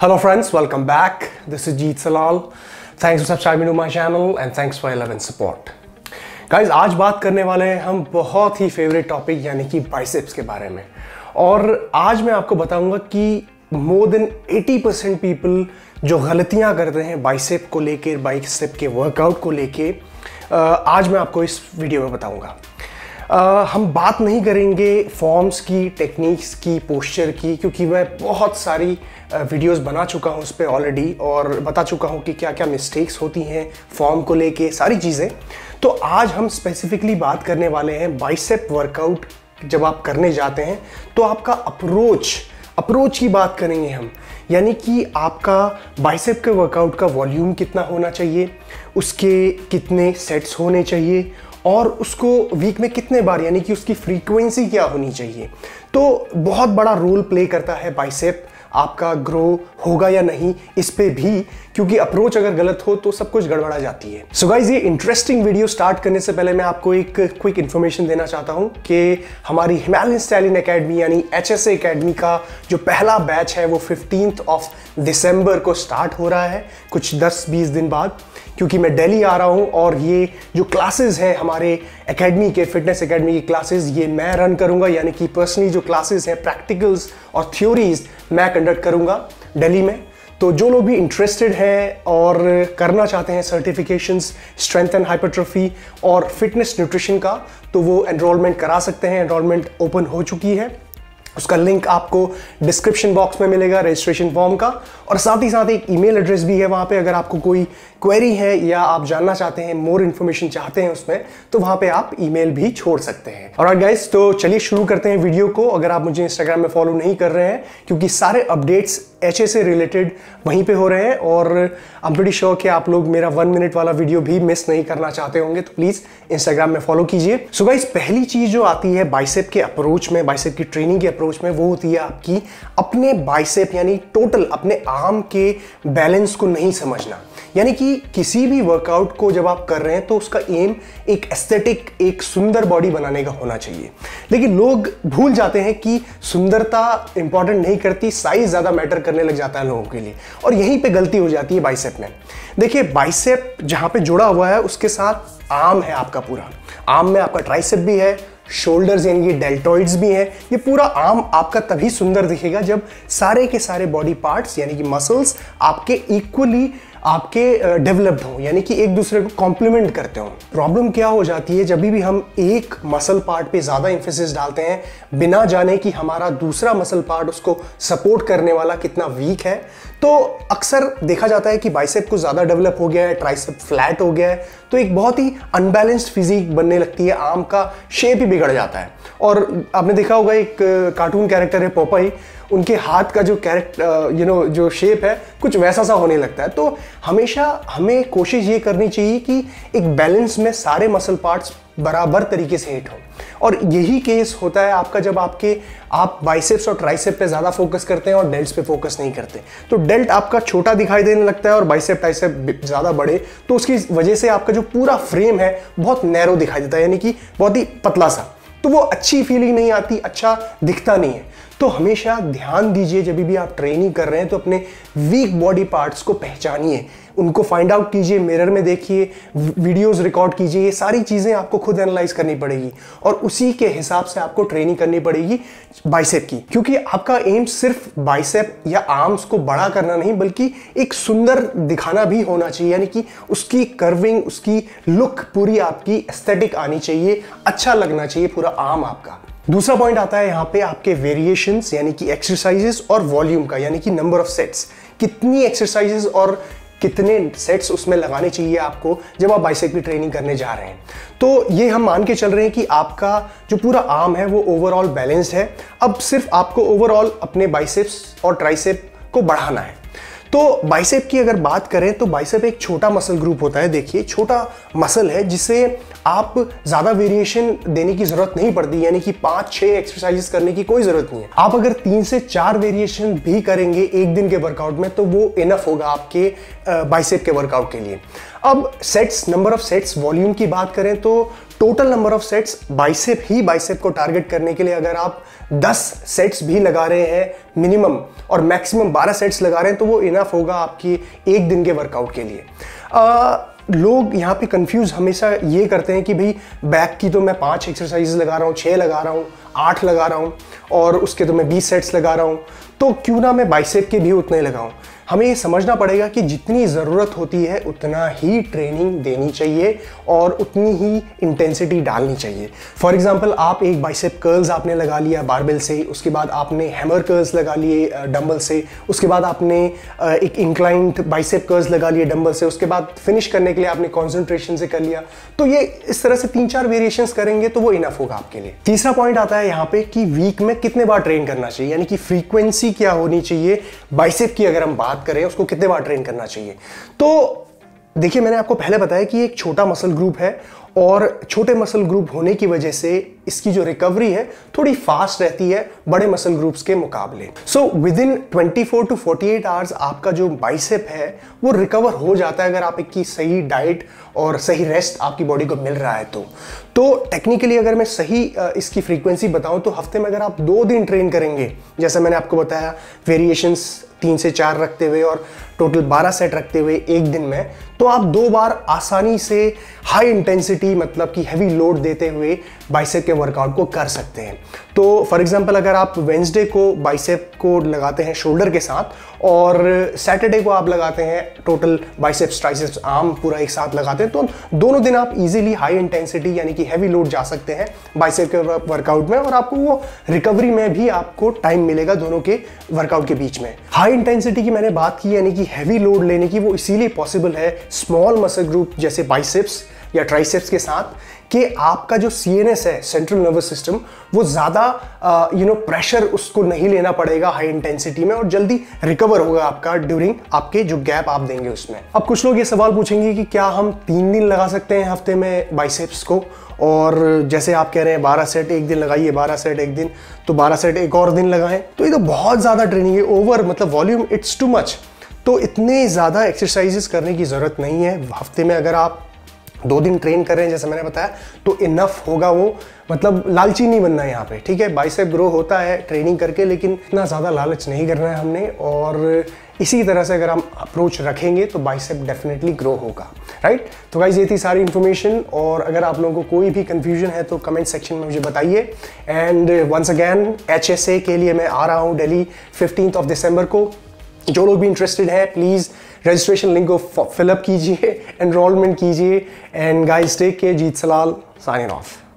Hello friends, welcome back. This is Jeet Salal. Thanks for subscribing to my channel and thanks for 11 support. Guys, आज बात करने वाले हैं हम बहुत ही फेवरेट टॉपिक यानी कि बाइसेप्स के बारे में और आज मैं आपको बताऊँगा कि मोर देन 80 परसेंट पीपल जो गलतियाँ करते हैं बाइसेप को लेके बाइसेप के वर्कआउट को लेके आज मैं आपको इस वीडियो में बताऊँगा Uh, हम बात नहीं करेंगे फॉर्म्स की टेक्निक्स की पोस्चर की क्योंकि मैं बहुत सारी वीडियोस बना चुका हूँ उस पर ऑलरेडी और बता चुका हूँ कि क्या क्या मिस्टेक्स होती हैं फॉर्म को लेके सारी चीज़ें। तो आज हम स्पेसिफिकली बात करने वाले हैं बाइसेप वर्कआउट जब आप करने जाते हैं तो आपका अप्रोच अप्रोच की बात करेंगे हम। यानी कि आपका बाइसेप के वर्कआउट का वॉल्यूम कितना होना चाहिए उसके कितने सेट्स होने चाहिए और उसको वीक में कितने बार, यानी कि उसकी फ्रीक्वेंसी क्या होनी चाहिए? तो बहुत बड़ा रोल प्ले करता है बाइसेप आपका ग्रो होगा या नहीं, इस पे भी, क्योंकि अप्रोच अगर गलत हो तो सब कुछ गड़बड़ा जाती है। सो so गाइज़ ये इंटरेस्टिंग वीडियो स्टार्ट करने से पहले मैं आपको एक क्विक इन्फॉर्मेशन देना चाहता हूँ कि हमारी हिमालयन स्टाइलिन एकेडमी यानी एच एस एकेडमी का जो पहला बैच है, वो फिफ्टींथ ऑफ़ दिसंबर को स्टार्ट हो रहा है, कुछ 10-20 दिन बाद, क्योंकि मैं दिल्ली आ रहा हूँ और ये जो क्लासेस हैं हमारे एकेडमी के फिटनेस एकेडमी की क्लासेस ये मैं रन करूँगा, यानी कि पर्सनली जो क्लासेस हैं प्रैक्टिकल्स और थ्योरीज मैं कंडक्ट करूँगा दिल्ली में। तो जो लोग भी इंटरेस्टेड हैं और करना चाहते हैं सर्टिफिकेशंस स्ट्रेंथ एंड हाइपरट्रॉफी और फिटनेस न्यूट्रिशन का तो वो एनरोलमेंट करा सकते हैं एनरोलमेंट ओपन हो चुकी है। उसका लिंक आपको डिस्क्रिप्शन बॉक्स में मिलेगा रजिस्ट्रेशन फॉर्म का। और साथ ही साथ एक ईमेल एड्रेस भी है वहाँ पे। अगर आपको कोई क्वेरी है या आप जानना चाहते हैं मोर इन्फॉर्मेशन चाहते हैं उसमें तो वहाँ पे आप ईमेल भी छोड़ सकते हैं। और गाइस तो चलिए शुरू करते हैं वीडियो को। अगर आप मुझे इंस्टाग्राम में फॉलो नहीं कर रहे हैं, क्योंकि सारे अपडेट्स एचए से रिलेटेड वहीं पे हो रहे हैं और आई एम प्रीटी श्योर कि आप लोग मेरा वन मिनट वाला वीडियो भी मिस नहीं करना चाहते होंगे तो प्लीज़ इंस्टाग्राम में फॉलो कीजिए। सो गाइस पहली चीज़ जो आती है बाइसेप के अप्रोच में बाइसेप की ट्रेनिंग के अप्रोच में वो होती है आपकी अपने बाइसेप यानी टोटल अपने आर्म के बैलेंस को नहीं समझना। यानी कि किसी भी वर्कआउट को जब आप कर रहे हैं तो उसका एम एक एस्थेटिक एक सुंदर बॉडी बनाने का होना चाहिए। लेकिन लोग भूल जाते हैं कि सुंदरता इंपॉर्टेंट नहीं करती साइज़ ज़्यादा मैटर करने लग जाता है लोगों के लिए। और यहीं पे गलती हो जाती है बाइसेप में। देखिए बाइसेप जहाँ पे जुड़ा हुआ है, उसके साथ आर्म है आपका पूरा। आर्म में आपका ट्राइसेप भी है शोल्डर्स यानी कि डेल्टॉइड्स भी हैं। ये पूरा आर्म आपका तभी सुंदर दिखेगा जब सारे के सारे बॉडी पार्ट्स यानी कि मसल्स आपके इक्वली आपके डेवलप्ड हो, यानी कि एक दूसरे को कॉम्प्लीमेंट करते हो। प्रॉब्लम क्या हो जाती है, जब भी हम एक मसल पार्ट पे ज़्यादा इंफोसिस डालते हैं, बिना जाने कि हमारा दूसरा मसल पार्ट उसको सपोर्ट करने वाला कितना वीक है तो अक्सर देखा जाता है कि बाइसेप कुछ ज़्यादा डेवलप हो गया है ट्राइसेप फ्लैट हो गया है तो एक बहुत ही अनबैलेंस्ड फिजिक बनने लगती है, आम का शेप ही बिगड़ जाता है। और आपने देखा होगा, एक कार्टून कैरेक्टर है पोपाई उनके हाथ का जो कैरेक्टर यू नो जो शेप है, कुछ वैसा सा होने लगता है। तो हमेशा हमें कोशिश ये करनी चाहिए कि एक बैलेंस में सारे मसल पार्ट्स बराबर तरीके से हिट हो। और यही केस होता है आपका जब आपके, आप बाइसेप्स और ट्राइसेप पे ज़्यादा फोकस करते हैं और डेल्ट पे फोकस नहीं करते। तो डेल्ट आपका छोटा दिखाई देने लगता है और बाइसेप ट्राइसेप ज़्यादा बड़े तो उसकी वजह से आपका जो पूरा फ्रेम है बहुत नैरो दिखाई देता है, यानी कि बहुत ही पतला सा। तो वो अच्छी फीलिंग नहीं आती अच्छा दिखता नहीं है। तो हमेशा ध्यान दीजिए, जब भी आप ट्रेनिंग कर रहे हैं तो अपने वीक बॉडी पार्ट्स को पहचानिए। उनको फाइंड आउट कीजिए मिरर में देखिए वीडियोस रिकॉर्ड कीजिए, ये सारी चीज़ें आपको खुद एनालाइज करनी पड़ेगी और उसी के हिसाब से आपको ट्रेनिंग करनी पड़ेगी बाइसेप की। क्योंकि आपका एम सिर्फ़ बाइसेप या आर्म्स को बड़ा करना नहीं, बल्कि एक सुंदर दिखाना भी होना चाहिए। यानी कि उसकी कर्विंग उसकी लुक पूरी आपकी एस्थेटिक आनी चाहिए अच्छा लगना चाहिए पूरा आर्म आपका। दूसरा पॉइंट आता है यहाँ पे आपके वेरिएशंस यानी कि एक्सरसाइजेस और वॉल्यूम का, यानी कि नंबर ऑफ़ सेट्स कितनी एक्सरसाइजेस और कितने सेट्स उसमें लगाने चाहिए आपको जब आप बाइसेप की ट्रेनिंग करने जा रहे हैं। तो ये हम मान के चल रहे हैं कि आपका जो पूरा आर्म है, वो ओवरऑल बैलेंस्ड है। अब सिर्फ़ आपको ओवरऑल अपने बाइसेप्स और ट्राइसेप को बढ़ाना है। तो बाइसेप की अगर बात करें तो बाइसेप एक छोटा मसल ग्रुप होता है। देखिए, छोटा मसल है जिसे आप ज़्यादा वेरिएशन देने की ज़रूरत नहीं पड़ती, यानी कि पाँच, छह एक्सरसाइजेस करने की कोई ज़रूरत नहीं है। आप अगर तीन से चार वेरिएशन भी करेंगे एक दिन के वर्कआउट में तो वो इनफ होगा आपके बाइसेप के वर्कआउट के लिए। अब sets number of sets volume की बात करें तो total number of sets bicep he bicep को टारगेट करने के लिए अगर आप 10 सेट्स भी लगा रहे हैं मिनिमम और मैक्सिमम 12 सेट्स लगा रहे हैं तो वो इनफ होगा आपकी एक दिन के वर्कआउट के लिए। आ, लोग यहाँ पे कंफ्यूज हमेशा ये करते हैं कि भाई बैक की तो मैं पाँच एक्सरसाइज लगा रहा हूँ छः लगा रहा हूँ आठ लगा रहा हूँ और उसके तो मैं बीस सेट्स लगा रहा हूँ। तो क्यों ना मैं बाइसेप के भी उतने लगाऊँ? हमें ये समझना पड़ेगा कि जितनी ज़रूरत होती है, उतना ही ट्रेनिंग देनी चाहिए और उतनी ही इंटेंसिटी डालनी चाहिए। फॉर एग्ज़ाम्पल आप एक बाइसेप कर्ल्स आपने लगा लिया बारबेल से, उसके बाद आपने हैमर कर्ल्स लगा लिए डम्बल से, उसके बाद आपने एक इंक्लाइंट बाइसेप कर्ल्स लगा लिए डम्बल से, उसके बाद फिनिश करने के लिए आपने कॉन्सेंट्रेशन से कर लिया। तो ये इस तरह से तीन चार वेरिएशन करेंगे तो वो इनफ होगा आपके लिए। तीसरा पॉइंट आता है यहाँ पे कि वीक में कितने बार ट्रेन करना चाहिए? यानी कि फ्रीक्वेंसी क्या होनी चाहिए? बाइसेप की अगर हम बात करें, उसको कितने बार ट्रेन करना चाहिए? तो देखिए, मैंने आपको पहले बताया कि एक छोटा मसल ग्रुप है और छोटे मसल ग्रुप होने की वजह से इसकी जो रिकवरी है, थोड़ी फास्ट रहती है बड़े मसल ग्रुप्स के मुकाबले। So within 24 to 48 hours आपका जो बाइसेप है, वो रिकवर हो जाता है अगर आप एक की सही डाइट और सही रेस्ट आपकी बॉडी को मिल रहा है तो। तो टेक्निकली अगर मैं सही इसकी फ्रीक्वेंसी बताऊँ तो हफ़्ते में अगर आप दो दिन ट्रेन करेंगे, जैसा मैंने आपको बताया वेरिएशंस तीन से चार रखते हुए और टोटल 12 सेट रखते हुए एक दिन में तो आप दो बार आसानी से हाई इंटेंसिटी मतलब कि हैवी लोड देते हुए बाइसेप के वर्कआउट को कर सकते हैं। तो फॉर एग्जांपल अगर आप वेंसडे को बाइसेप को लगाते हैं शोल्डर के साथ और सैटरडे को आप लगाते हैं टोटल बाइसेप ट्राइसेप्स आर्म पूरा एक साथ लगाते हैं तो दोनों दिन आप इजीली हाई इंटेंसिटी यानी कि हैवी लोड जा सकते हैं बाइसेप के वर्कआउट में और आपको वो रिकवरी में भी आपको टाइम मिलेगा दोनों के वर्कआउट के बीच में। हाई इंटेंसिटी की मैंने बात की यानी कि हैवी लोड लेने की वो इसीलिए पॉसिबल है स्मॉल मसल ग्रुप जैसे बाइसेप्स या ट्राइसेप्स के साथ कि आपका जो सी एन एस है सेंट्रल नर्वस सिस्टम वो ज़्यादा यू नो प्रेशर उसको नहीं लेना पड़ेगा हाई इंटेंसिटी में और जल्दी रिकवर होगा आपका ड्यूरिंग आपके जो गैप आप देंगे उसमें। अब कुछ लोग ये सवाल पूछेंगे कि क्या हम तीन दिन लगा सकते हैं हफ़्ते में बाइसेप्स को? और जैसे आप कह रहे हैं बारह सेट एक दिन लगाइए, बारह सेट एक दिन तो बारह सेट एक और दिन लगाएँ। तो ये तो बहुत ज़्यादा ट्रेनिंग है ओवर मतलब वॉल्यूम इट्स टू मच तो इतने ज़्यादा एक्सरसाइजेस करने की ज़रूरत नहीं है। हफ़्ते में अगर आप दो दिन ट्रेन कर रहे हैं, जैसे मैंने बताया तो इनफ होगा वो। मतलब लालची नहीं बनना है यहाँ पे, ठीक है? बाइसेप ग्रो होता है ट्रेनिंग करके, लेकिन इतना ज़्यादा लालच नहीं करना है हमने। और इसी तरह से अगर हम अप्रोच रखेंगे तो बाइसेप डेफिनेटली ग्रो होगा राइट तो गाइज़ ये थी सारी इन्फॉर्मेशन और अगर आप लोगों को कोई भी कंफ्यूजन है तो कमेंट सेक्शन में मुझे बताइए। एंड वंस अगैन एच के लिए मैं आ रहा हूँ डेली फिफ्टींथ ऑफ़ दिसंबर को। जो लोग भी इंटरेस्टेड है प्लीज़ रजिस्ट्रेशन लिंक को फिलअप कीजिए एनरोलमेंट कीजिए एंड गाइस टेक के जीत सलाल साइन ऑफ़